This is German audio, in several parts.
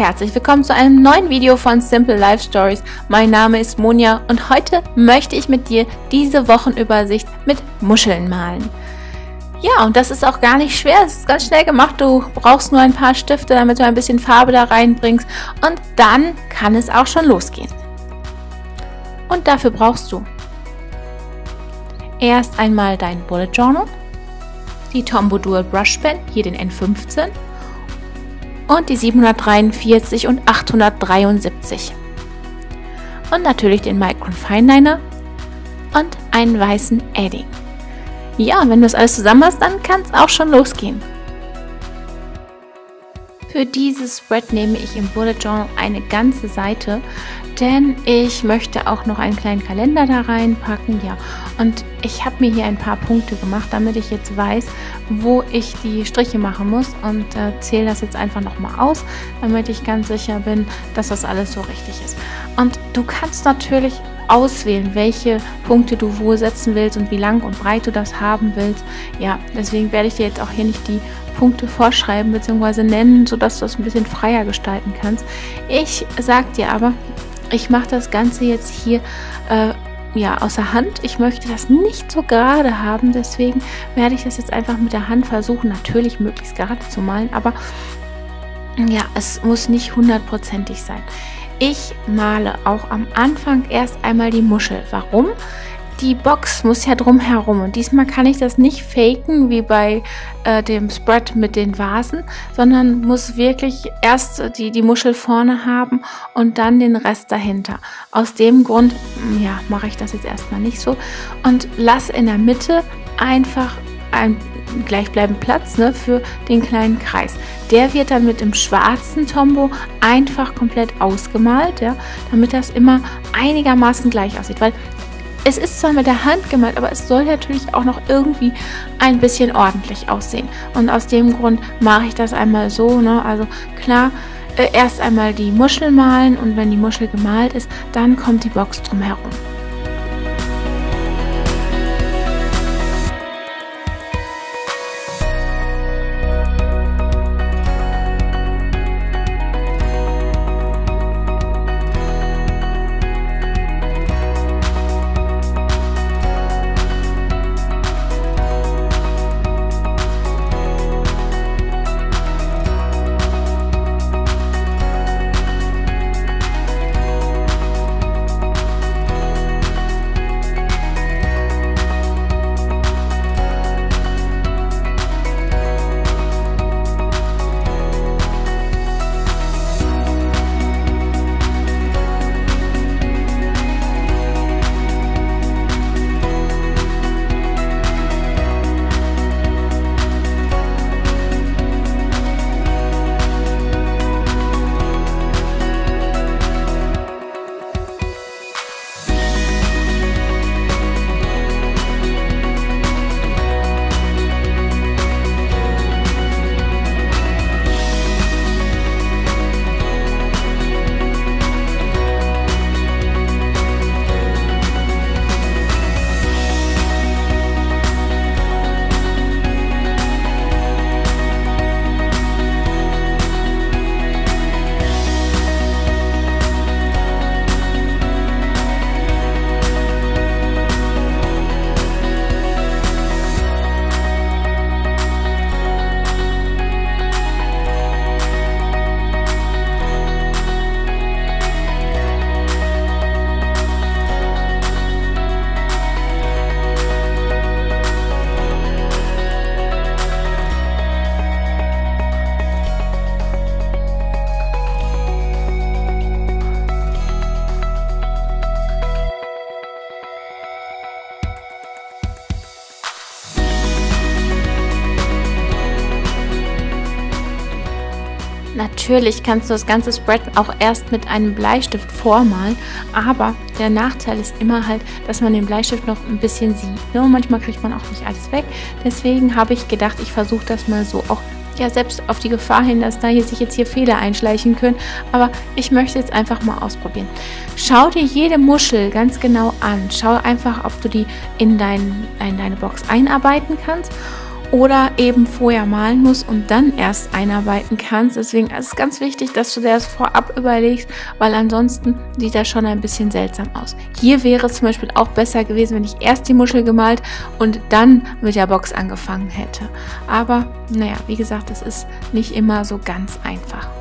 herzlich willkommen zu einem neuen Video von Simple Life Stories. Mein Name ist Monja und heute möchte ich mit dir diese Wochenübersicht mit Muscheln malen. Ja, und das ist auch gar nicht schwer, es ist ganz schnell gemacht. Du brauchst nur ein paar Stifte, damit du ein bisschen Farbe da reinbringst und dann kann es auch schon losgehen. Und dafür brauchst du erst einmal dein Bullet Journal, die Tombow Dual Brush Pen, hier den N15 und die 743 und 873. Und natürlich den Micron Fineliner und einen weißen Edding. Ja, wenn du das alles zusammen hast, dann kann es auch schon losgehen. Für dieses Spread nehme ich im Bullet Journal eine ganze Seite, denn ich möchte auch noch einen kleinen Kalender da reinpacken. Ja, und ich habe mir hier ein paar Punkte gemacht, damit ich jetzt weiß, wo ich die Striche machen muss und äh, zähle das jetzt einfach nochmal aus, damit ich ganz sicher bin, dass das alles so richtig ist. Und du kannst natürlich auswählen, welche Punkte du wo setzen willst und wie lang und breit du das haben willst. Ja, deswegen werde ich dir jetzt auch hier nicht die Punkte vorschreiben bzw. nennen, sodass du es ein bisschen freier gestalten kannst. Ich sag dir aber, ich mache das Ganze jetzt hier äh, ja, außer Hand. Ich möchte das nicht so gerade haben, deswegen werde ich das jetzt einfach mit der Hand versuchen, natürlich möglichst gerade zu malen, aber ja, es muss nicht hundertprozentig sein. Ich male auch am Anfang erst einmal die Muschel. Warum? Die Box muss ja drum herum und diesmal kann ich das nicht faken wie bei äh, dem Spread mit den Vasen, sondern muss wirklich erst die, die Muschel vorne haben und dann den Rest dahinter. Aus dem Grund, ja, mache ich das jetzt erstmal nicht so und lasse in der Mitte einfach ein gleichbleibend Platz ne, für den kleinen Kreis. Der wird dann mit dem schwarzen Tombow einfach komplett ausgemalt, ja, damit das immer einigermaßen gleich aussieht. Weil es ist zwar mit der Hand gemalt, aber es soll natürlich auch noch irgendwie ein bisschen ordentlich aussehen. Und aus dem Grund mache ich das einmal so. Ne? Also klar, äh, erst einmal die Muschel malen und wenn die Muschel gemalt ist, dann kommt die Box drumherum. Natürlich kannst du das ganze Spread auch erst mit einem Bleistift vormalen, aber der Nachteil ist immer halt, dass man den Bleistift noch ein bisschen sieht. Ne? Und manchmal kriegt man auch nicht alles weg. Deswegen habe ich gedacht, ich versuche das mal so auch ja selbst auf die Gefahr hin, dass da hier sich jetzt hier Fehler einschleichen können. Aber ich möchte jetzt einfach mal ausprobieren. Schau dir jede Muschel ganz genau an. Schau einfach, ob du die in, dein, in deine Box einarbeiten kannst oder eben vorher malen musst und dann erst einarbeiten kannst. Deswegen ist es ganz wichtig, dass du dir das vorab überlegst, weil ansonsten sieht das schon ein bisschen seltsam aus. Hier wäre es zum Beispiel auch besser gewesen, wenn ich erst die Muschel gemalt und dann mit der Box angefangen hätte. Aber naja, wie gesagt, es ist nicht immer so ganz einfach.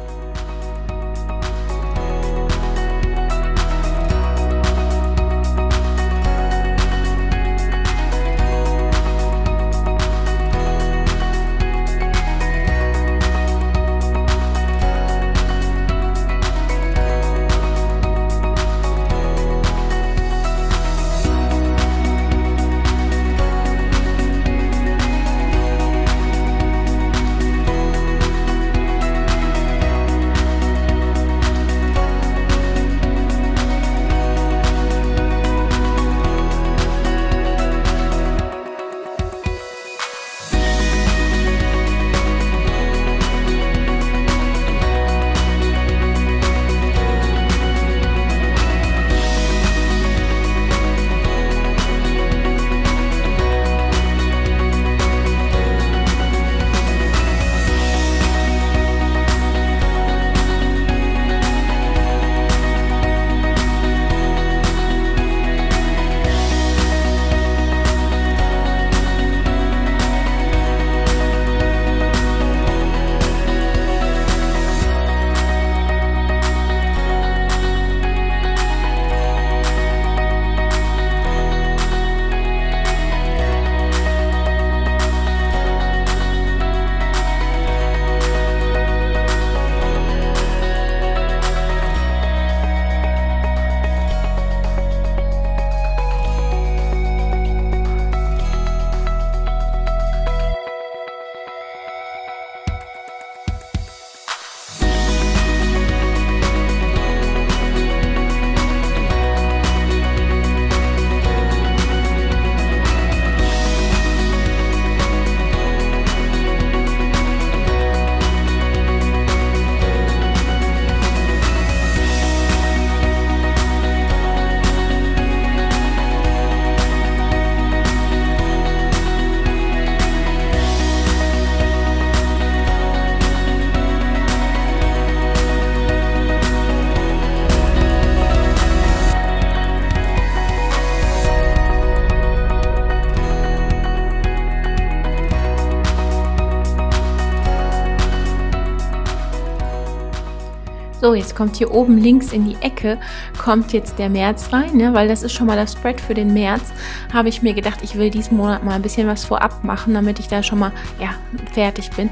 So, jetzt kommt hier oben links in die Ecke, kommt jetzt der März rein, ne? weil das ist schon mal das Spread für den März. Habe ich mir gedacht, ich will diesen Monat mal ein bisschen was vorab machen, damit ich da schon mal ja, fertig bin.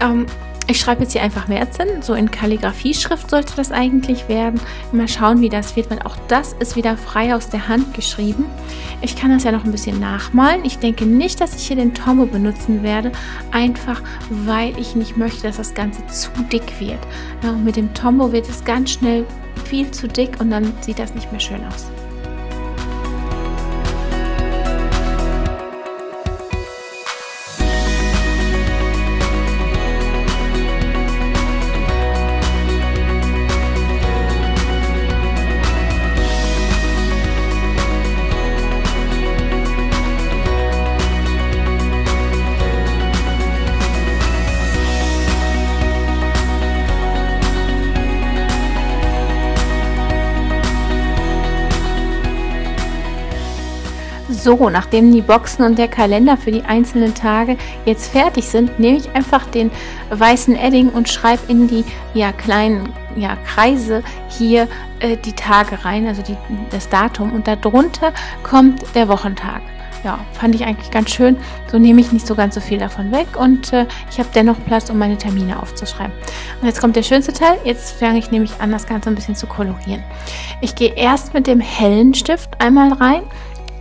Ähm, ich schreibe jetzt hier einfach März hin, so in Kalligrafie-Schrift sollte das eigentlich werden. Mal schauen, wie das wird, weil auch das ist wieder frei aus der Hand geschrieben. Ich kann das ja noch ein bisschen nachmalen. Ich denke nicht, dass ich hier den Tombo benutzen werde, einfach weil ich nicht möchte, dass das Ganze zu dick wird. Ja, mit dem Tombo wird es ganz schnell viel zu dick und dann sieht das nicht mehr schön aus. So, nachdem die Boxen und der Kalender für die einzelnen Tage jetzt fertig sind, nehme ich einfach den weißen Edding und schreibe in die ja, kleinen ja, Kreise hier äh, die Tage rein, also die, das Datum. Und darunter kommt der Wochentag ja, fand ich eigentlich ganz schön. So nehme ich nicht so ganz so viel davon weg und äh, ich habe dennoch Platz, um meine Termine aufzuschreiben. Und jetzt kommt der schönste Teil. Jetzt fange ich nämlich an, das Ganze ein bisschen zu kolorieren. Ich gehe erst mit dem hellen Stift einmal rein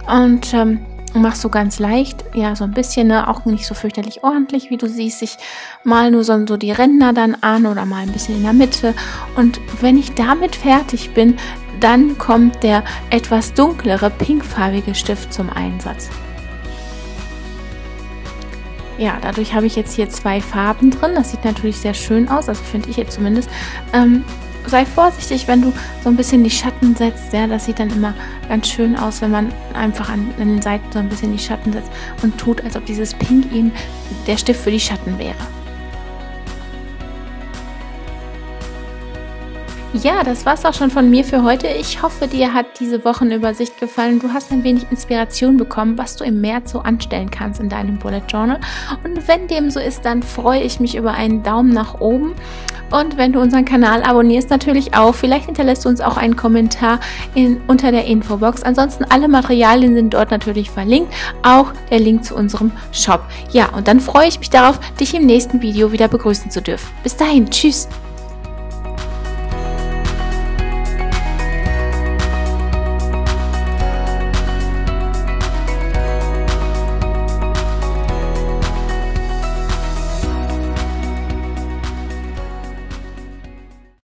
und ähm, mache so ganz leicht, ja, so ein bisschen, ne, auch nicht so fürchterlich ordentlich, wie du siehst. Ich mal nur so, so die Ränder dann an oder mal ein bisschen in der Mitte. Und wenn ich damit fertig bin, dann kommt der etwas dunklere pinkfarbige Stift zum Einsatz. Ja, dadurch habe ich jetzt hier zwei Farben drin. Das sieht natürlich sehr schön aus, also finde ich jetzt zumindest. Ähm, sei vorsichtig, wenn du so ein bisschen die Schatten setzt. Ja, das sieht dann immer ganz schön aus, wenn man einfach an, an den Seiten so ein bisschen die Schatten setzt und tut, als ob dieses Pink eben der Stift für die Schatten wäre. Ja, das war's auch schon von mir für heute. Ich hoffe, dir hat diese Wochenübersicht gefallen. Du hast ein wenig Inspiration bekommen, was du im März so anstellen kannst in deinem Bullet Journal. Und wenn dem so ist, dann freue ich mich über einen Daumen nach oben. Und wenn du unseren Kanal abonnierst, natürlich auch. Vielleicht hinterlässt du uns auch einen Kommentar in, unter der Infobox. Ansonsten alle Materialien sind dort natürlich verlinkt. Auch der Link zu unserem Shop. Ja, und dann freue ich mich darauf, dich im nächsten Video wieder begrüßen zu dürfen. Bis dahin, tschüss!